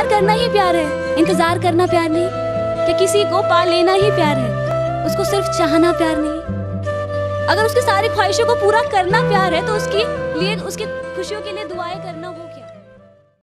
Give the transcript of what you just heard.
इंतज़ार करना ही प्यार है। इंतज़ार करना प्यार नहीं, कि किसी को पा लेना ही प्यार है। उसको सिर्फ़ चाहना प्यार नहीं। अगर उसकी सारी ख्वाहिशों को पूरा करना प्यार है तो उसकी लिए, उसकी खुशियों के लिए दुआएँ करना वो क्या?